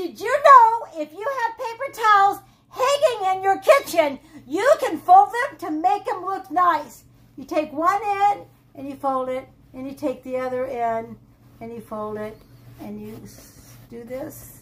did you know if you have paper towels hanging in your kitchen, you can fold them to make them look nice. You take one end and you fold it, and you take the other end and you fold it, and you do this